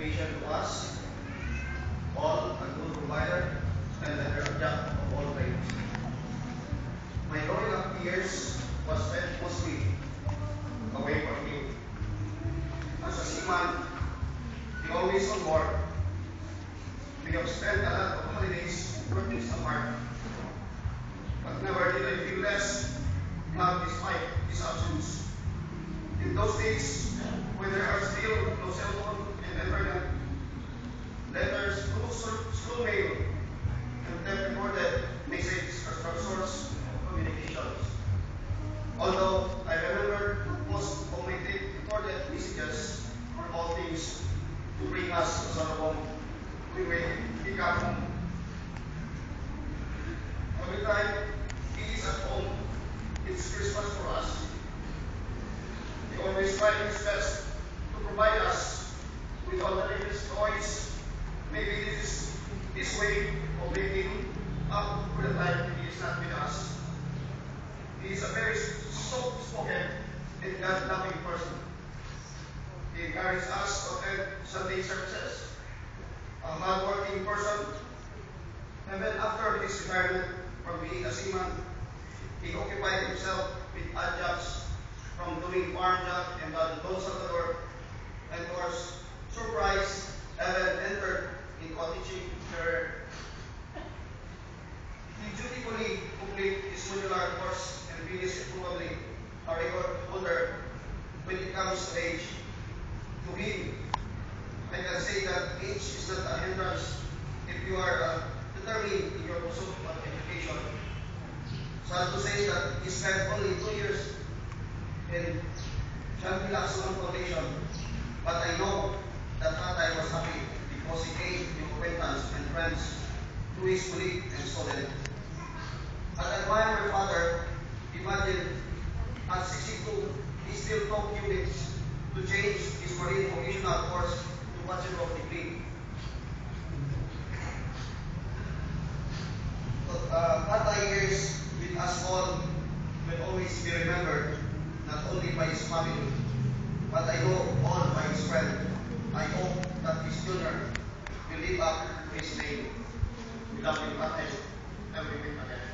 patient to us, all a good provider, and the help of all things. My growing up years was spent mostly away from you. As a seaman, the always on board. We have spent a lot of holidays working apart, but never did I feel less love despite his absence. In those days, when there are still no cell phones, Every time he is at home, it's Christmas for us. He always tries his best to provide us with all the latest toys. Maybe this is his way of making up for the time he is not with us. He is a very soft-spoken and God-loving person. He encourages us to attend Sunday services, a hard-working person. And then after his retirement from being a seaman, he occupied himself with odd jobs from doing farm job in Don Salvador and of course, surprise, Evan entered into a teaching career. He dutifully complete his modular course and finish probably a record holder when it comes to age. To him, that age is not a hindrance if you are uh, determined in your pursuit of education. Sad to say that he spent only two years in Shangri-La Solon Foundation, but I know that Tatay was happy because he gained new acquaintance and friends through his colleague and student. I admire my father. Imagine at 62, he still took units to change his marine vocational course Bachelor of Degree. Uh, Tatay years with us all will always be remembered, not only by his family, but I know all by his friend. I hope that his children will live up his name. We love you, Tatay, every week again.